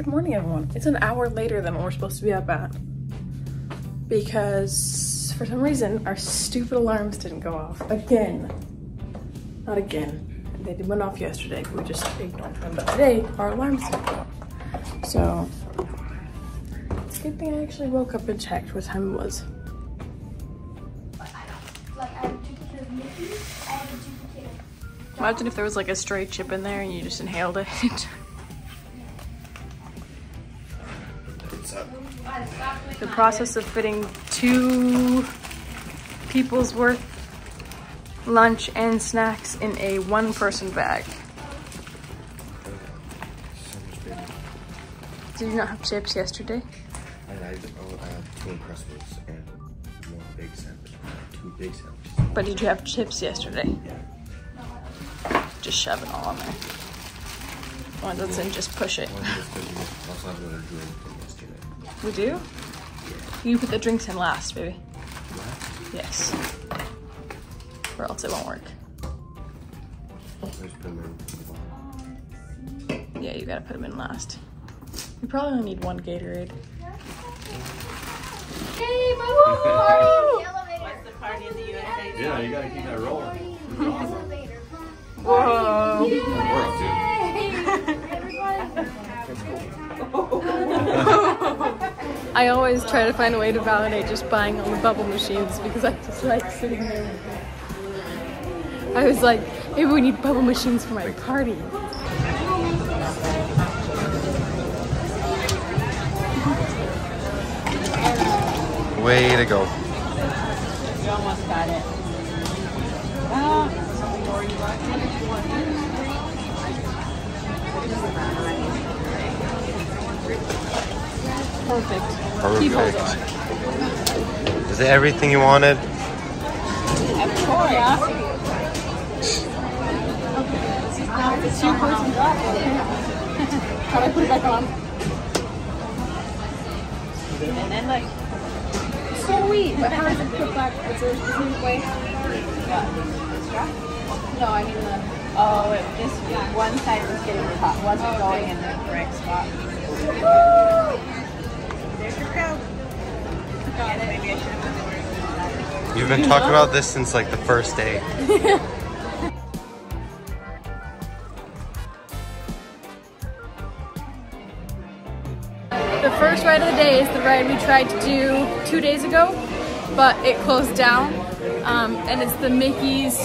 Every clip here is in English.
Good morning, everyone. It's an hour later than what we're supposed to be up at. Because for some reason, our stupid alarms didn't go off. Again. Not again. They went off yesterday, but we just ignored them. But today, our alarms didn't go off. So, it's a good thing I actually woke up and checked what time it was. Like I have a duplicate of Mickey, I have a duplicate of Imagine if there was like a stray chip in there and you just inhaled it. the process of fitting two people's worth lunch and snacks in a one person bag. Did you not have chips yesterday? I, I, oh, I two Uncrustables and one big sandwich. Two big sandwiches. But did you have chips yesterday? Yeah. Just shove it all on there. One doesn't just push it. One just because we also have another drink from yesterday. We do? You put the drinks in last, baby. What? Yes. Or else it won't work. Just put them in. Yeah, you gotta put them in last. You probably only need one Gatorade. Hey, my party! Elevator. Yeah, you gotta keep that rolling. Elevator. Whoa! We're up to. I always try to find a way to validate just buying all the bubble machines because I just like sitting there. I was like, maybe we need bubble machines for my party. Way to go. You almost got it. Perfect. Perfect. holding. Is it everything you wanted? Of course. Yeah. It's two person drop. How do I put it back on? And then like So sweet, but how does it put back? Is there a specific way? No, I mean the Oh, it just one side was getting caught, wasn't oh, going in the correct spot. You've been talking about this since like the first day. The first ride of the day is the ride we tried to do two days ago, but it closed down. Um, and it's the Mickey's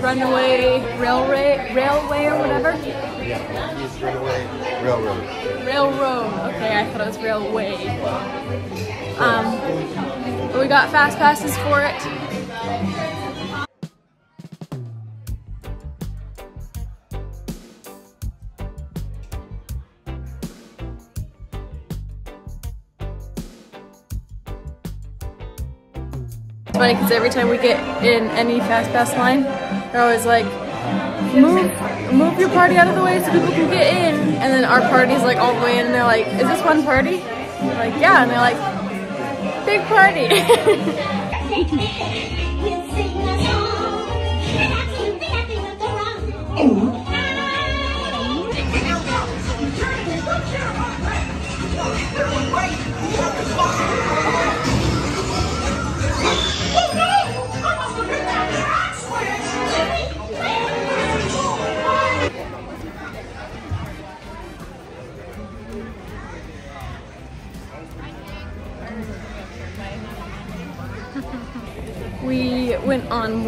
Runaway Railway, Railway or whatever. Railroad. Railroad. Okay, I thought it was Railway. Um, we got fast passes for it. It's funny because every time we get in any fast pass line, they're always like, move, move your party out of the way so people can get in. And then our party's like all the way in, and they're like, is this one party? Like, yeah. And they're like, big party.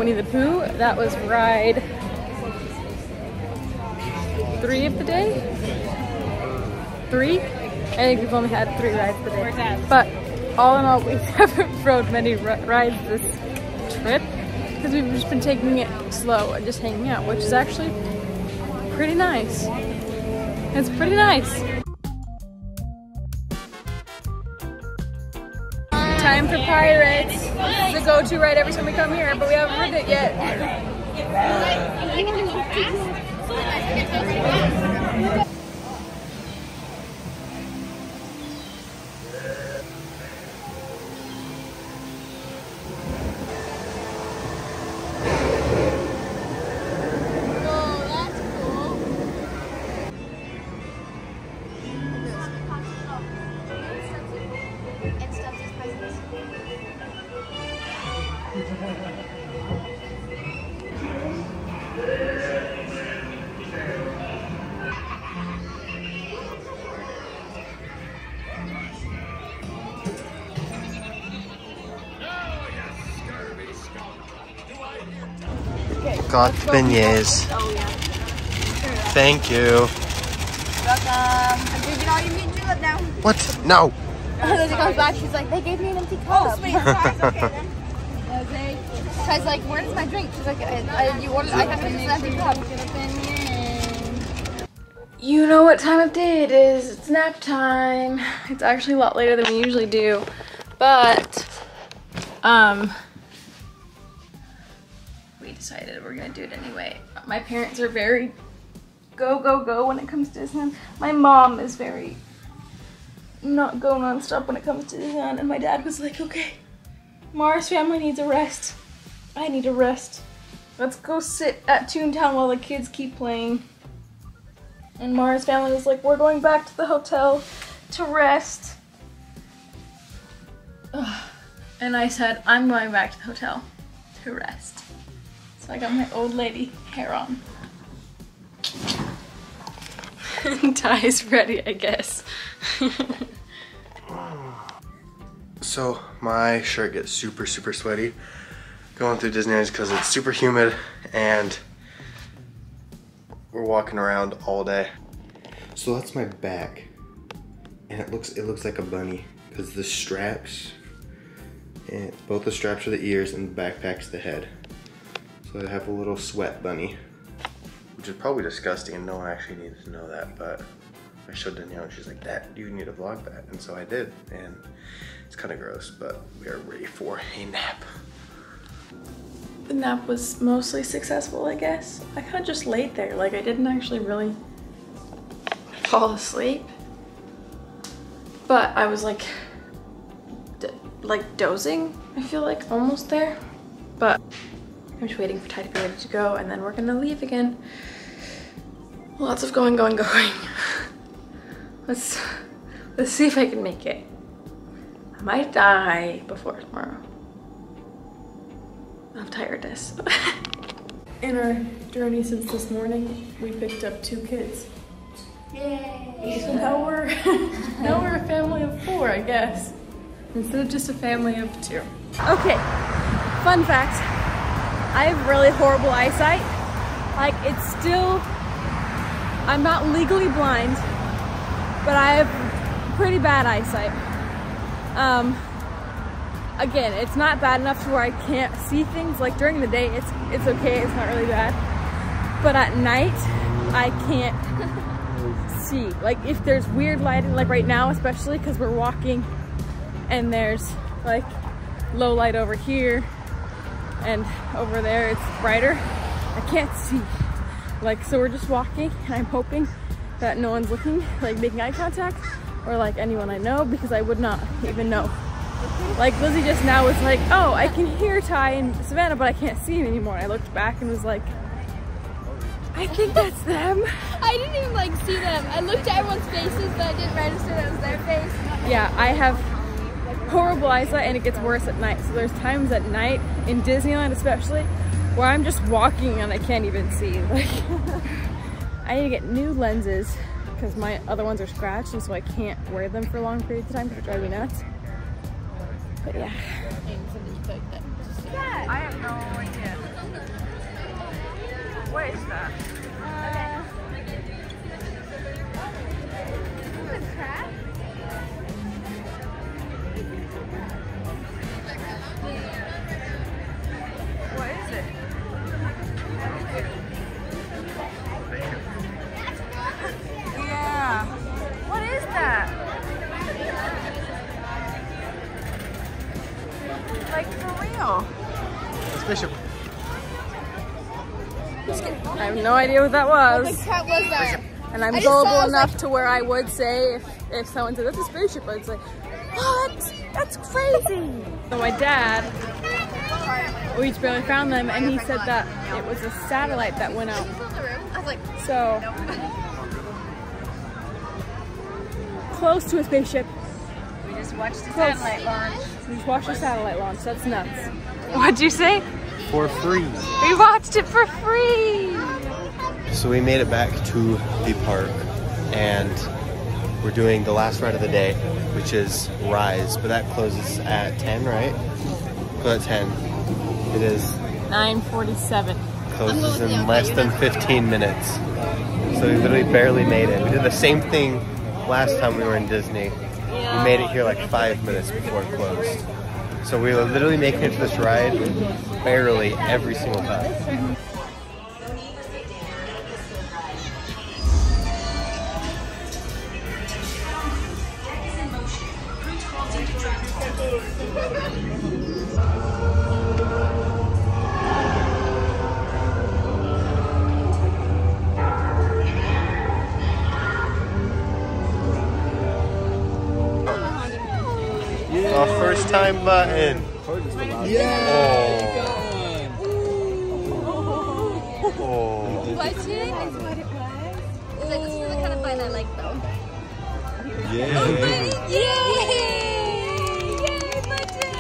Winnie the Pooh. That was ride three of the day. Three? I think we've only had three rides today. But all in all, we haven't rode many rides this trip because we've just been taking it slow and just hanging out, which is actually pretty nice. It's pretty nice. Time for Pirates. It's a go-to ride every time we come here, but we haven't heard it yet. Whoa, that's cool. Got beignets. Oh yeah. Thank you. Welcome. I'm all your meat julep now. What? No. And then he comes back, she's like, they gave me an empty cup. Oh, sweet. Fries, okay then. She's like, where's my drink? She's like, I, I, you ordered, I got this empty cup. You know what time of day it is. It's nap time. It's actually a lot later than we usually do. But, um, we decided we're gonna do it anyway. My parents are very go, go, go when it comes to Disneyland. My mom is very not go nonstop when it comes to Disneyland. And my dad was like, okay, Mars family needs a rest. I need a rest. Let's go sit at Toontown while the kids keep playing. And Mara's family was like, we're going back to the hotel to rest. Ugh. And I said, I'm going back to the hotel to rest. So I got my old lady hair on. Ty's ready, I guess. So my shirt gets super, super sweaty going through Disneyland because it's super humid and we're walking around all day. So that's my back, and it looks it looks like a bunny because the straps, and both the straps are the ears and the backpack's the head. So I have a little sweat bunny, which is probably disgusting, and no one actually needs to know that, but. I showed Danielle and she's like, Dad, you need to vlog that. And so I did. And it's kind of gross, but we are ready for a nap. the nap was mostly successful, I guess. I kind of just laid there. Like, I didn't actually really fall asleep. But I was like, like dozing, I feel like, almost there. But I'm just waiting for Ty to be ready to go, and then we're gonna leave again. Lots of going, going, going. Let's, let's see if I can make it. I might die before tomorrow of tiredness. In our journey since this morning, we picked up two kids. Yay. So now we're now we're a family of four, I guess. Instead of just a family of two. Okay, fun fact. I have really horrible eyesight. Like, it's still, I'm not legally blind, but I have pretty bad eyesight. Um, again, it's not bad enough to where I can't see things. Like during the day, it's it's okay, it's not really bad. But at night, I can't see. Like if there's weird lighting, like right now, especially because we're walking and there's like low light over here and over there it's brighter. I can't see. Like so we're just walking and I'm hoping that no one's looking, like making eye contact or like anyone I know because I would not even know. Like Lizzie just now was like, oh, I can hear Ty and Savannah, but I can't see him anymore. I looked back and was like, I think that's them. I didn't even like see them. I looked at everyone's faces, but I didn't register that was their face. Yeah, I have horrible eyesight and it gets worse at night. So there's times at night, in Disneyland especially, where I'm just walking and I can't even see. Like, I need to get new lenses because my other ones are scratched and so I can't wear them for long periods of time because it me nuts. But yeah. For real? Spaceship. I have no idea what that was. What was that? And I'm I just saw, gullible was enough to where I would say if, if someone said that's a spaceship, I'd say, what? That's crazy. So my dad, we just barely found them and he said that it was a satellite that went out. I was like, So close to a spaceship. We just watch the Close. satellite launch. We just watched the satellite launch. That's nuts. What'd you say? For free. We watched it for free. So we made it back to the park and we're doing the last ride of the day, which is Rise, but that closes at 10, right? Close at 10. It is 9:47. closes in less than 15 minutes. So we literally barely made it. We did the same thing last time we were in Disney. We made it here like five minutes before it closed. So we were literally making it to this ride barely every single time. Time button. Yeah. Oh. oh. Button is what it was. It's like, this is the kind of button I like though. Yeah. Yay! Yay, button!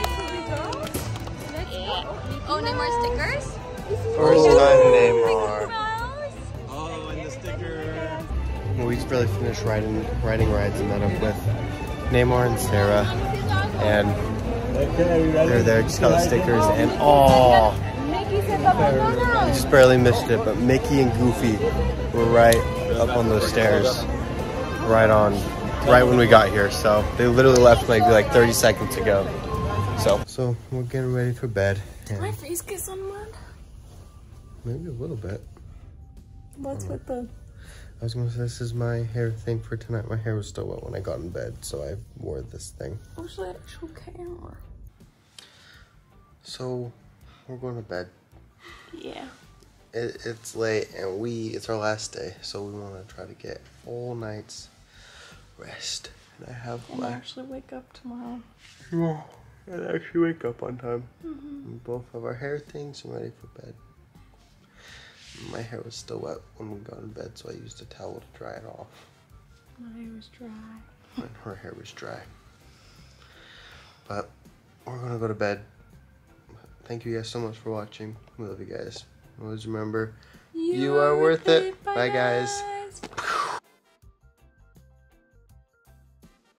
Oh, no more stickers? First oh. time Neymar. Oh, and the sticker. We just barely finished riding riding rides and met up with Neymar and Sarah. And they're there, just got the stickers and oh just barely missed it, but Mickey and Goofy were right up on those stairs. Right on right when we got here. So they literally left maybe like 30 seconds ago. So So we're getting ready for bed. My And face get sunburned. maybe a little bit. What's with the? I was gonna say this is my hair thing for tonight. My hair was still wet when I got in bed, so I wore this thing. Where's the actual camera? So we're going to bed. Yeah. It, it's late and we it's our last day, so we want to try to get full night's rest. And I have And my actually wake up tomorrow. and actually wake up on time. Mm-hmm. We both have our hair things and ready for bed. My hair was still wet when we got in bed, so I used a towel to dry it off. My hair was dry. and her hair was dry. But we're gonna go to bed. Thank you guys so much for watching. We love you guys. Always remember, you, are worth it. Bye, guys.